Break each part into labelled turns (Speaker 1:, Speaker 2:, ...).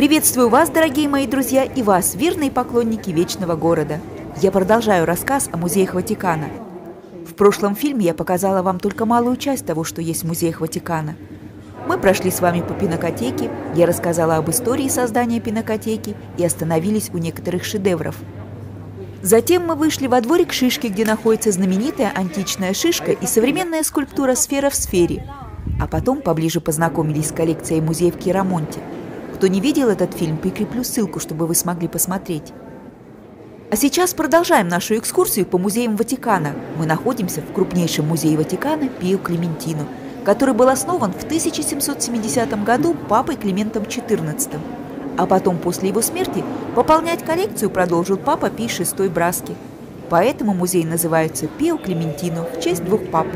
Speaker 1: Приветствую вас, дорогие мои друзья, и вас, верные поклонники Вечного Города. Я продолжаю рассказ о музеях Ватикана. В прошлом фильме я показала вам только малую часть того, что есть в музеях Ватикана. Мы прошли с вами по пинокотеке, я рассказала об истории создания пинокотеки и остановились у некоторых шедевров. Затем мы вышли во дворик Шишки, где находится знаменитая античная шишка и современная скульптура «Сфера в сфере», а потом поближе познакомились с коллекцией музея в Кирамонте. Кто не видел этот фильм, прикреплю ссылку, чтобы вы смогли посмотреть. А сейчас продолжаем нашу экскурсию по музеям Ватикана. Мы находимся в крупнейшем музее Ватикана Пио Клементино, который был основан в 1770 году папой Климентом XIV. А потом, после его смерти, пополнять коллекцию продолжил папа Пий VI Браски. Поэтому музей называется Пио Клементино в честь двух пап.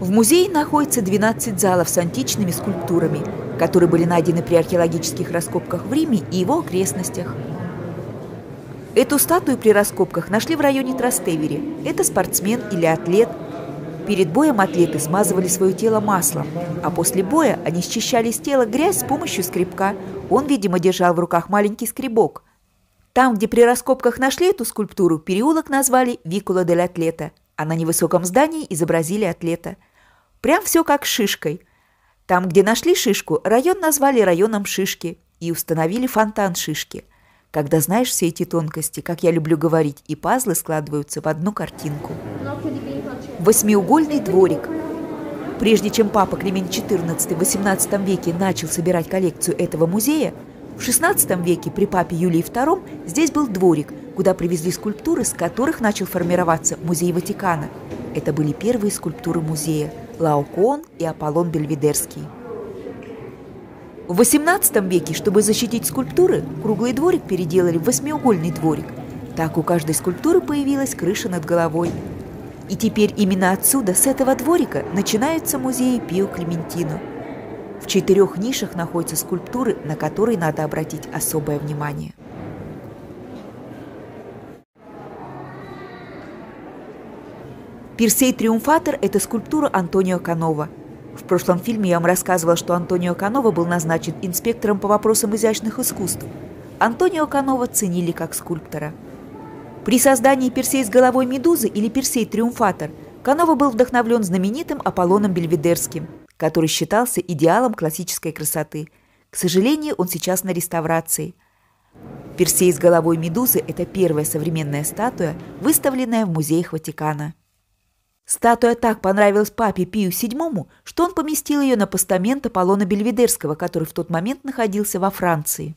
Speaker 1: В музее находится 12 залов с античными скульптурами, которые были найдены при археологических раскопках в Риме и его окрестностях. Эту статую при раскопках нашли в районе Трастевери. Это спортсмен или атлет. Перед боем атлеты смазывали свое тело маслом, а после боя они счищали с тела грязь с помощью скребка. Он, видимо, держал в руках маленький скребок. Там, где при раскопках нашли эту скульптуру, переулок назвали Викула дель Атлета, а на невысоком здании изобразили атлета – Прям все как шишкой. Там, где нашли шишку, район назвали районом шишки и установили фонтан шишки. Когда знаешь все эти тонкости, как я люблю говорить, и пазлы складываются в одну картинку. Восьмиугольный дворик. Прежде чем папа Климент XIV в XVIII веке начал собирать коллекцию этого музея, в XVI веке при папе Юлии II здесь был дворик, куда привезли скульптуры, с которых начал формироваться музей Ватикана. Это были первые скульптуры музея – Лаокон и Аполлон Бельведерский. В XVIII веке, чтобы защитить скульптуры, круглый дворик переделали в восьмиугольный дворик. Так у каждой скульптуры появилась крыша над головой. И теперь именно отсюда, с этого дворика, начинаются музеи Пио Клементино. В четырех нишах находятся скульптуры, на которые надо обратить особое внимание. Персей Триумфатор – это скульптура Антонио Канова. В прошлом фильме я вам рассказывала, что Антонио Канова был назначен инспектором по вопросам изящных искусств. Антонио Канова ценили как скульптора. При создании Персей с головой Медузы или Персей Триумфатор Канова был вдохновлен знаменитым Аполлоном Бельведерским, который считался идеалом классической красоты. К сожалению, он сейчас на реставрации. Персей с головой Медузы – это первая современная статуя, выставленная в музеях Ватикана. Статуя так понравилась папе Пию VII, что он поместил ее на постамент Аполлона Бельведерского, который в тот момент находился во Франции.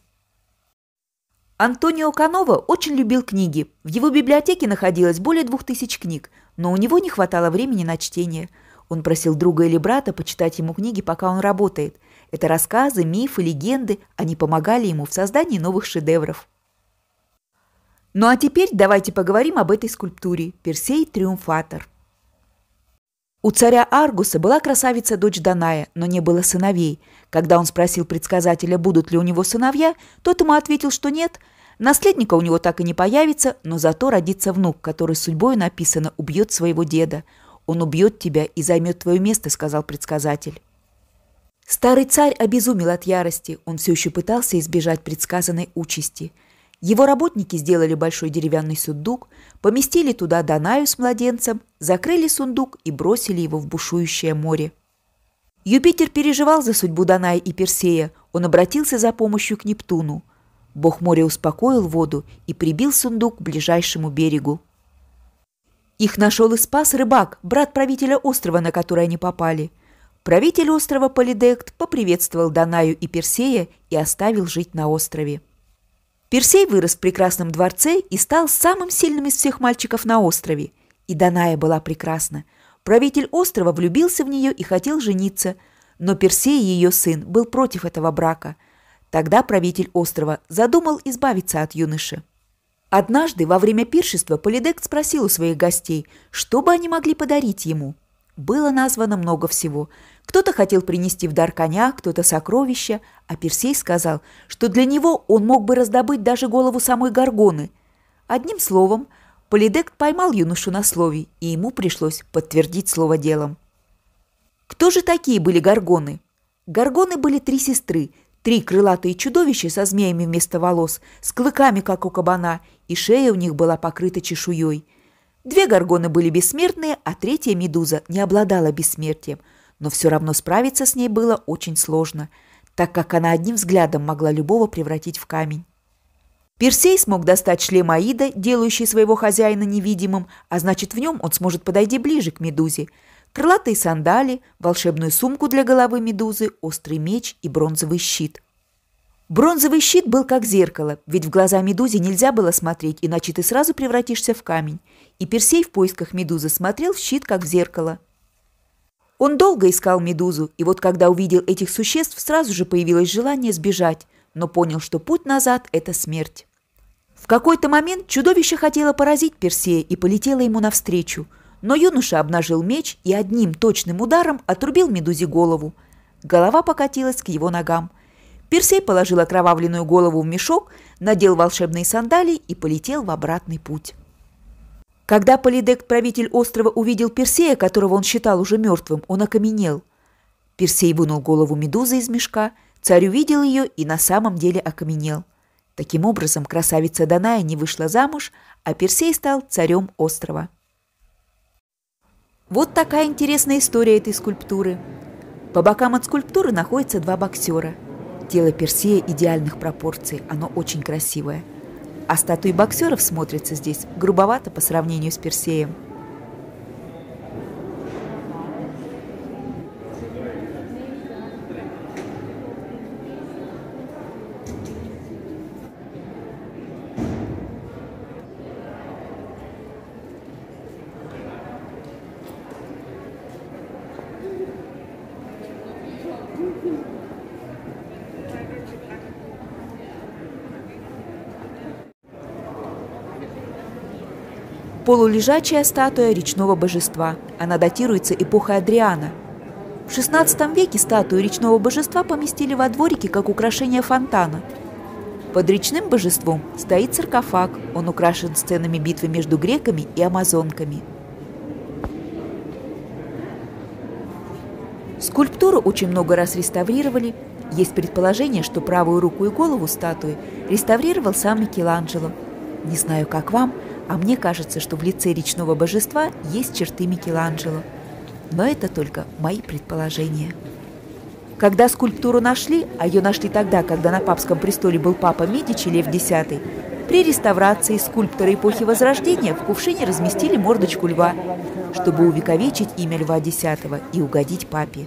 Speaker 1: Антонио Канова очень любил книги. В его библиотеке находилось более двух тысяч книг, но у него не хватало времени на чтение. Он просил друга или брата почитать ему книги, пока он работает. Это рассказы, мифы, легенды. Они помогали ему в создании новых шедевров. Ну а теперь давайте поговорим об этой скульптуре «Персей Триумфатор». У царя Аргуса была красавица-дочь Даная, но не было сыновей. Когда он спросил предсказателя, будут ли у него сыновья, тот ему ответил, что нет. Наследника у него так и не появится, но зато родится внук, который судьбой написано «убьет своего деда». «Он убьет тебя и займет твое место», — сказал предсказатель. Старый царь обезумел от ярости, он все еще пытался избежать предсказанной участи – его работники сделали большой деревянный сундук, поместили туда Данаю с младенцем, закрыли сундук и бросили его в бушующее море. Юпитер переживал за судьбу Даная и Персея, он обратился за помощью к Нептуну. Бог моря успокоил воду и прибил сундук к ближайшему берегу. Их нашел и спас рыбак, брат правителя острова, на который они попали. Правитель острова Полидект поприветствовал Данаю и Персея и оставил жить на острове. Персей вырос в прекрасном дворце и стал самым сильным из всех мальчиков на острове. И Даная была прекрасна. Правитель острова влюбился в нее и хотел жениться, но Персей, ее сын, был против этого брака. Тогда правитель острова задумал избавиться от юноши. Однажды во время пиршества Полидект спросил у своих гостей, что бы они могли подарить ему. Было названо много всего. Кто-то хотел принести в дар коня, кто-то сокровища, а Персей сказал, что для него он мог бы раздобыть даже голову самой Гаргоны. Одним словом, Полидект поймал юношу на слове, и ему пришлось подтвердить слово делом. Кто же такие были Гаргоны? Гаргоны были три сестры, Три крылатые чудовища со змеями вместо волос, с клыками, как у кабана, и шея у них была покрыта чешуей. Две горгоны были бессмертные, а третья медуза не обладала бессмертием, но все равно справиться с ней было очень сложно, так как она одним взглядом могла любого превратить в камень. Персей смог достать шлем Аида, делающий своего хозяина невидимым, а значит в нем он сможет подойти ближе к медузе. Крылатые сандали, волшебную сумку для головы медузы, острый меч и бронзовый щит. Бронзовый щит был как зеркало, ведь в глаза медузе нельзя было смотреть, иначе ты сразу превратишься в камень. И Персей в поисках медузы смотрел в щит, как в зеркало. Он долго искал медузу, и вот когда увидел этих существ, сразу же появилось желание сбежать, но понял, что путь назад – это смерть. В какой-то момент чудовище хотело поразить Персея и полетело ему навстречу, но юноша обнажил меч и одним точным ударом отрубил медузе голову. Голова покатилась к его ногам. Персей положил окровавленную голову в мешок, надел волшебные сандалии и полетел в обратный путь. Когда Полидект, правитель острова, увидел Персея, которого он считал уже мертвым, он окаменел. Персей вынул голову медузы из мешка, царь увидел ее и на самом деле окаменел. Таким образом, красавица Даная не вышла замуж, а Персей стал царем острова. Вот такая интересная история этой скульптуры. По бокам от скульптуры находятся два боксера. Тело Персея идеальных пропорций, оно очень красивое – а статуи боксеров смотрятся здесь грубовато по сравнению с Персеем. Полулежачая статуя речного божества. Она датируется эпохой Адриана. В XVI веке статую речного божества поместили во дворике как украшение фонтана. Под речным божеством стоит саркофаг. Он украшен сценами битвы между греками и амазонками. Скульптуру очень много раз реставрировали. Есть предположение, что правую руку и голову статуи реставрировал сам Микеланджело. Не знаю, как вам, а мне кажется, что в лице речного божества есть черты Микеланджело. Но это только мои предположения. Когда скульптуру нашли, а ее нашли тогда, когда на папском престоле был папа Медичи Лев X, при реставрации скульптора эпохи Возрождения в кувшине разместили мордочку льва, чтобы увековечить имя Льва X и угодить папе.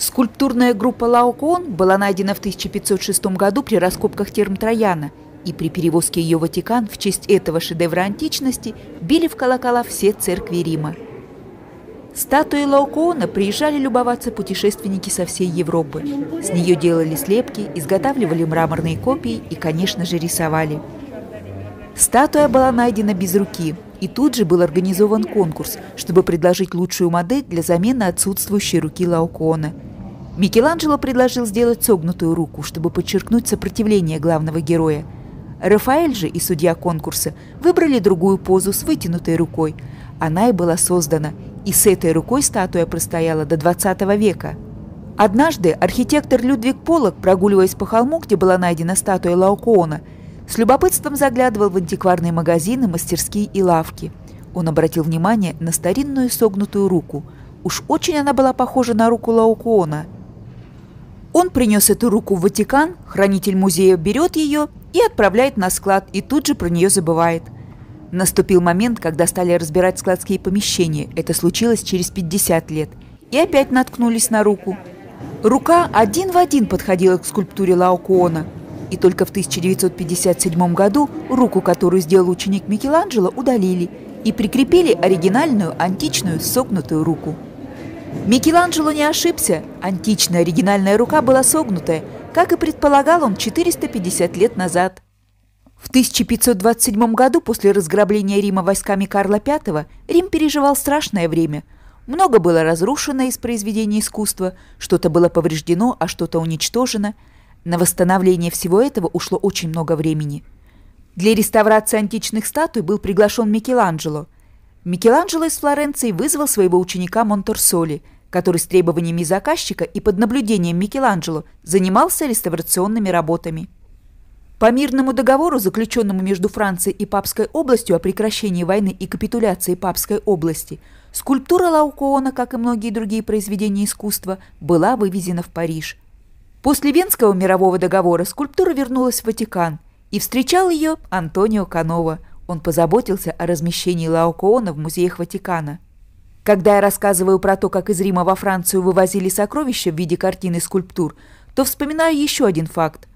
Speaker 1: Скульптурная группа Лаокоон была найдена в 1506 году при раскопках терм Трояна, и при перевозке ее в Ватикан в честь этого шедевра античности били в колокола все церкви Рима. Статуи Лаокоона приезжали любоваться путешественники со всей Европы. С нее делали слепки, изготавливали мраморные копии и, конечно же, рисовали. Статуя была найдена без руки, и тут же был организован конкурс, чтобы предложить лучшую модель для замены отсутствующей руки Лаокоона – Микеланджело предложил сделать согнутую руку, чтобы подчеркнуть сопротивление главного героя. Рафаэль же и судья конкурса выбрали другую позу с вытянутой рукой. Она и была создана, и с этой рукой статуя простояла до 20 века. Однажды архитектор Людвиг Полок, прогуливаясь по холму, где была найдена статуя Лаокоона, с любопытством заглядывал в антикварные магазины, мастерские и лавки. Он обратил внимание на старинную согнутую руку. Уж очень она была похожа на руку Лаокоона – он принес эту руку в Ватикан, хранитель музея берет ее и отправляет на склад, и тут же про нее забывает. Наступил момент, когда стали разбирать складские помещения. Это случилось через 50 лет. И опять наткнулись на руку. Рука один в один подходила к скульптуре Лаокоона. И только в 1957 году руку, которую сделал ученик Микеланджело, удалили и прикрепили оригинальную античную согнутую руку. Микеланджело не ошибся. Античная оригинальная рука была согнутая, как и предполагал он 450 лет назад. В 1527 году после разграбления Рима войсками Карла V Рим переживал страшное время. Много было разрушено из произведений искусства, что-то было повреждено, а что-то уничтожено. На восстановление всего этого ушло очень много времени. Для реставрации античных статуй был приглашен Микеланджело – Микеланджело из Флоренции вызвал своего ученика Монторсоли, который с требованиями заказчика и под наблюдением Микеланджело занимался реставрационными работами. По мирному договору, заключенному между Францией и Папской областью о прекращении войны и капитуляции Папской области, скульптура Лаукоона, как и многие другие произведения искусства, была вывезена в Париж. После Венского мирового договора скульптура вернулась в Ватикан, и встречал ее Антонио Канова. Он позаботился о размещении Лаукоона в музеях Ватикана. Когда я рассказываю про то, как из Рима во Францию вывозили сокровища в виде картин и скульптур, то вспоминаю еще один факт.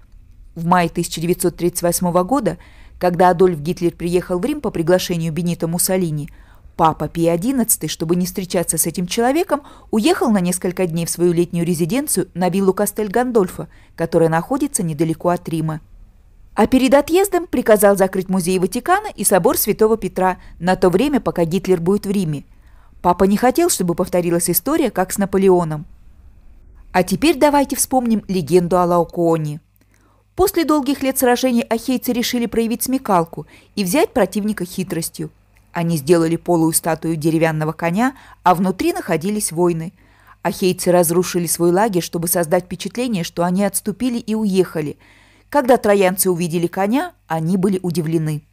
Speaker 1: В мае 1938 года, когда Адольф Гитлер приехал в Рим по приглашению Бенито Муссолини, папа Пий XI, чтобы не встречаться с этим человеком, уехал на несколько дней в свою летнюю резиденцию на виллу Кастель Гандольфо, которая находится недалеко от Рима. А перед отъездом приказал закрыть музей Ватикана и собор Святого Петра на то время, пока Гитлер будет в Риме. Папа не хотел, чтобы повторилась история, как с Наполеоном. А теперь давайте вспомним легенду о Лаукооне. После долгих лет сражений ахейцы решили проявить смекалку и взять противника хитростью. Они сделали полую статую деревянного коня, а внутри находились воины. Ахейцы разрушили свой лагерь, чтобы создать впечатление, что они отступили и уехали – когда троянцы увидели коня, они были удивлены.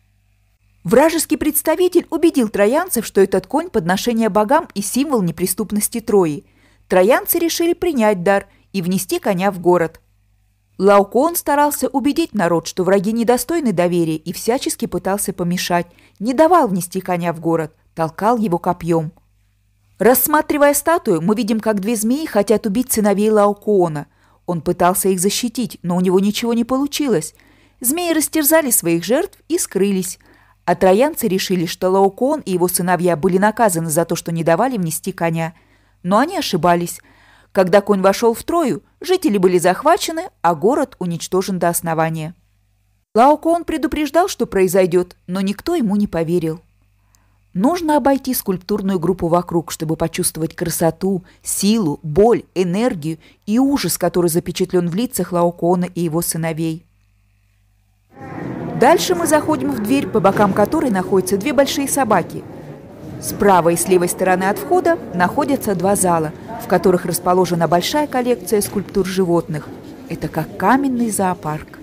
Speaker 1: Вражеский представитель убедил троянцев, что этот конь – подношение богам и символ неприступности Трои. Троянцы решили принять дар и внести коня в город. Лаукон старался убедить народ, что враги недостойны доверия и всячески пытался помешать, не давал внести коня в город, толкал его копьем. Рассматривая статую, мы видим, как две змеи хотят убить сыновей Лаукоона. Он пытался их защитить, но у него ничего не получилось. Змеи растерзали своих жертв и скрылись. А троянцы решили, что Лаукон и его сыновья были наказаны за то, что не давали внести коня. Но они ошибались. Когда конь вошел в Трою, жители были захвачены, а город уничтожен до основания. Лаукон предупреждал, что произойдет, но никто ему не поверил. Нужно обойти скульптурную группу вокруг, чтобы почувствовать красоту, силу, боль, энергию и ужас, который запечатлен в лицах Лаокона и его сыновей. Дальше мы заходим в дверь, по бокам которой находятся две большие собаки. С правой и с левой стороны от входа находятся два зала, в которых расположена большая коллекция скульптур животных. Это как каменный зоопарк.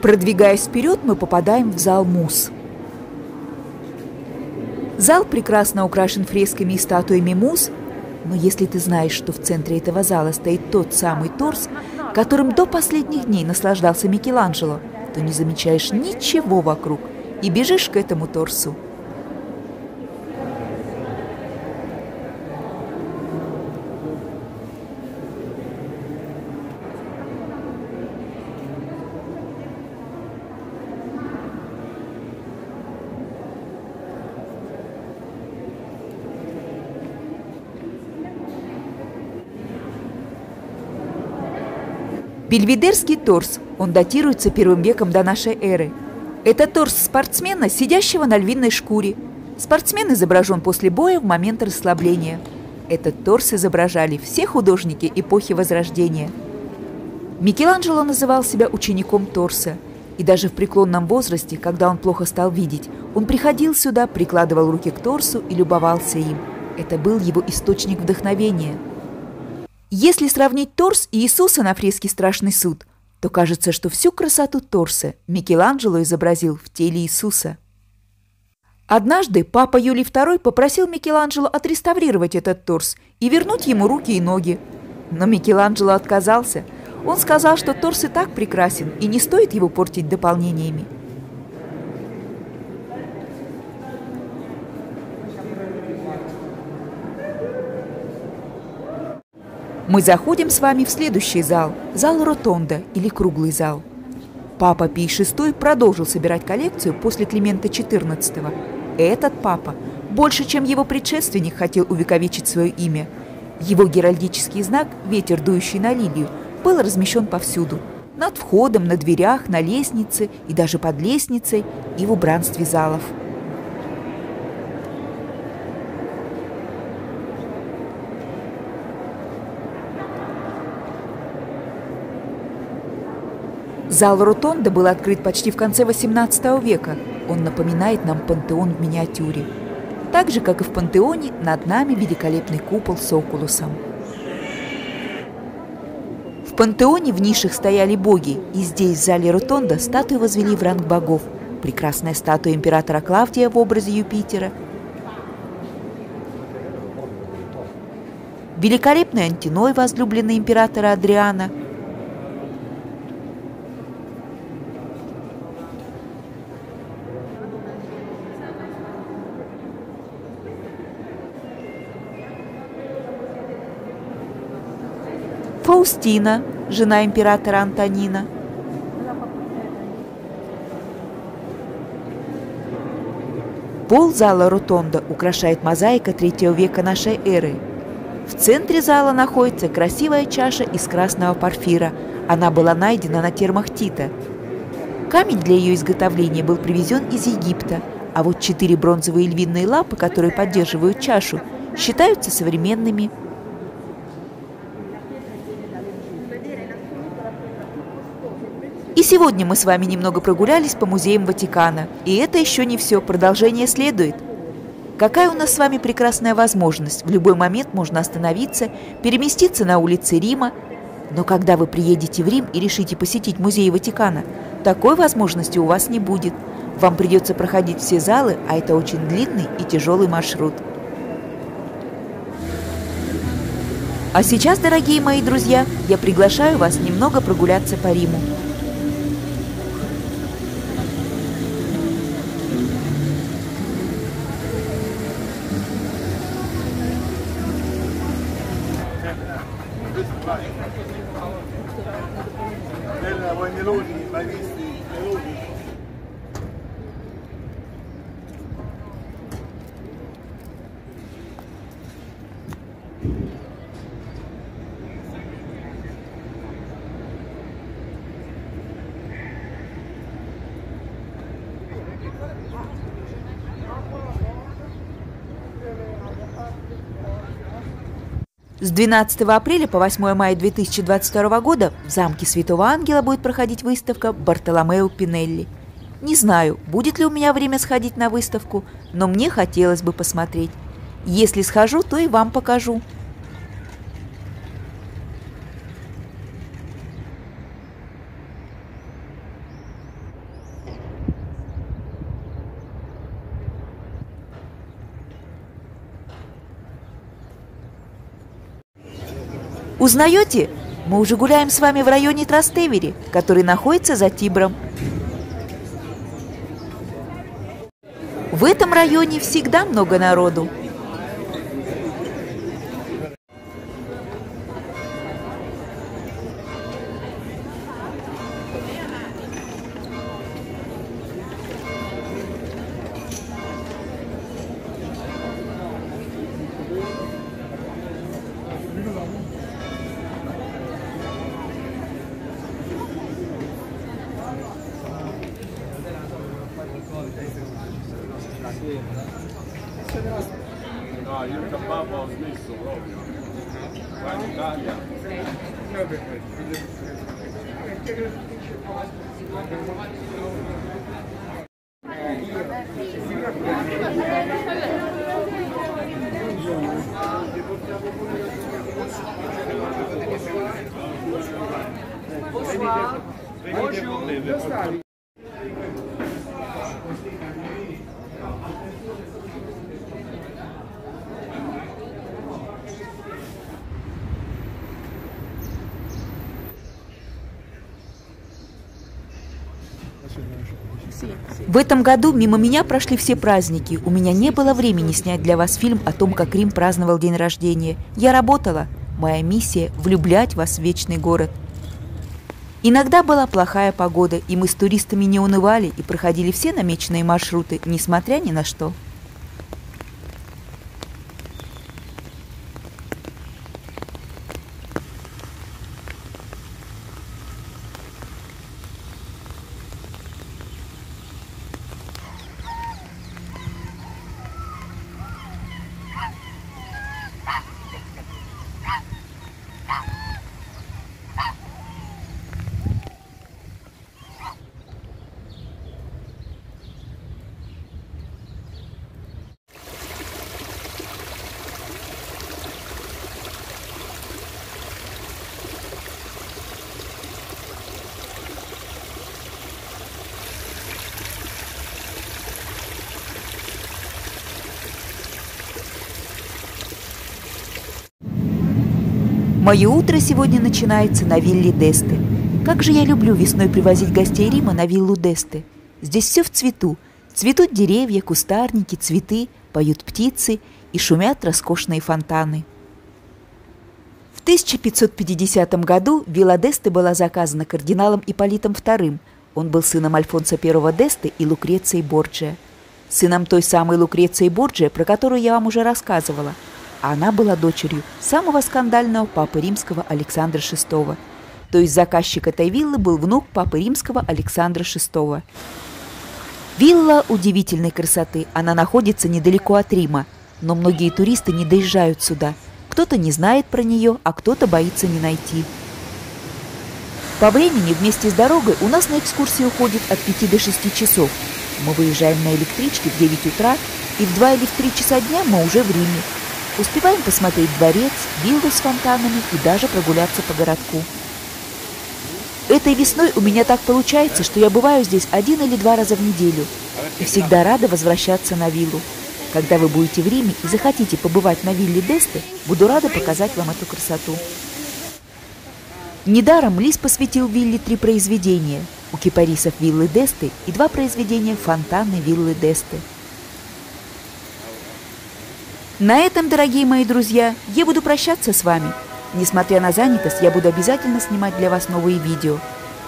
Speaker 1: Продвигаясь вперед, мы попадаем в зал Мус. Зал прекрасно украшен фресками и статуями Мус, но если ты знаешь, что в центре этого зала стоит тот самый торс, которым до последних дней наслаждался Микеланджело, то не замечаешь ничего вокруг и бежишь к этому торсу. Бельведерский торс. Он датируется первым веком до нашей эры. Это торс спортсмена, сидящего на львиной шкуре. Спортсмен изображен после боя в момент расслабления. Этот торс изображали все художники эпохи Возрождения. Микеланджело называл себя учеником торса. И даже в преклонном возрасте, когда он плохо стал видеть, он приходил сюда, прикладывал руки к торсу и любовался им. Это был его источник вдохновения – если сравнить торс Иисуса на фреске «Страшный суд», то кажется, что всю красоту торса Микеланджело изобразил в теле Иисуса. Однажды папа Юлий II попросил Микеланджело отреставрировать этот торс и вернуть ему руки и ноги. Но Микеланджело отказался. Он сказал, что торс и так прекрасен, и не стоит его портить дополнениями. Мы заходим с вами в следующий зал, зал Ротонда или круглый зал. Папа Пий VI продолжил собирать коллекцию после Климента XIV. Этот папа больше, чем его предшественник, хотел увековечить свое имя. Его геральдический знак «Ветер, дующий на лилию» был размещен повсюду. Над входом, на дверях, на лестнице и даже под лестницей и в убранстве залов. Зал Ротонда был открыт почти в конце XVIII века. Он напоминает нам пантеон в миниатюре. Так же, как и в пантеоне, над нами великолепный купол с окулусом. В пантеоне в нишах стояли боги, и здесь, в зале Ротонда, статуи возвели в ранг богов. Прекрасная статуя императора Клавдия в образе Юпитера, великолепный антиной, возлюбленный императора Адриана – Фаустина, жена императора Антонина. Пол зала Ротонда украшает мозаика третьего века нашей эры. В центре зала находится красивая чаша из красного порфира. Она была найдена на термах Тита. Камень для ее изготовления был привезен из Египта, а вот четыре бронзовые львиные лапы, которые поддерживают чашу, считаются современными. И сегодня мы с вами немного прогулялись по музеям Ватикана. И это еще не все, продолжение следует. Какая у нас с вами прекрасная возможность. В любой момент можно остановиться, переместиться на улицы Рима. Но когда вы приедете в Рим и решите посетить музей Ватикана, такой возможности у вас не будет. Вам придется проходить все залы, а это очень длинный и тяжелый маршрут. А сейчас, дорогие мои друзья, я приглашаю вас немного прогуляться по Риму.
Speaker 2: Nelle, voi i melodi, mai visti, i melodi.
Speaker 1: С 12 апреля по 8 мая 2022 года в замке Святого Ангела будет проходить выставка Бартоломео Пинелли. Не знаю, будет ли у меня время сходить на выставку, но мне хотелось бы посмотреть. Если схожу, то и вам покажу. Узнаете? Мы уже гуляем с вами в районе Трастевери, который находится за Тибром. В этом районе всегда много народу.
Speaker 2: No, io il kebab ho smesso proprio. Qua in Italia.
Speaker 1: В этом году мимо меня прошли все праздники. У меня не было времени снять для вас фильм о том, как Рим праздновал день рождения. Я работала. Моя миссия – влюблять вас в вечный город. Иногда была плохая погода, и мы с туристами не унывали и проходили все намеченные маршруты, несмотря ни на что. Мое утро сегодня начинается на вилле Десты. Как же я люблю весной привозить гостей Рима на виллу Десты. Здесь все в цвету. Цветут деревья, кустарники, цветы, поют птицы и шумят роскошные фонтаны. В 1550 году вилла Десты была заказана кардиналом Ипполитом II. Он был сыном Альфонса I Десты и Лукреции Борджия. Сыном той самой Лукреции Борджия, про которую я вам уже рассказывала – она была дочерью самого скандального папы римского Александра VI. То есть заказчик этой виллы был внук папы римского Александра VI. Вилла удивительной красоты. Она находится недалеко от Рима, но многие туристы не доезжают сюда. Кто-то не знает про нее, а кто-то боится не найти. По времени вместе с дорогой у нас на экскурсии уходит от 5 до 6 часов. Мы выезжаем на электричке в 9 утра, и в 2 или в 3 часа дня мы уже в Риме. Успеваем посмотреть дворец, виллу с фонтанами и даже прогуляться по городку. Этой весной у меня так получается, что я бываю здесь один или два раза в неделю и всегда рада возвращаться на виллу. Когда вы будете в Риме и захотите побывать на вилле Десты, буду рада показать вам эту красоту. Недаром Лис посвятил вилле три произведения у кипарисов виллы Десты и два произведения фонтаны виллы Десты. На этом, дорогие мои друзья, я буду прощаться с вами. Несмотря на занятость, я буду обязательно снимать для вас новые видео.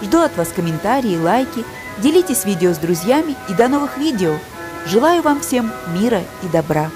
Speaker 1: Жду от вас комментарии, лайки, делитесь видео с друзьями и до новых видео. Желаю вам всем мира и добра.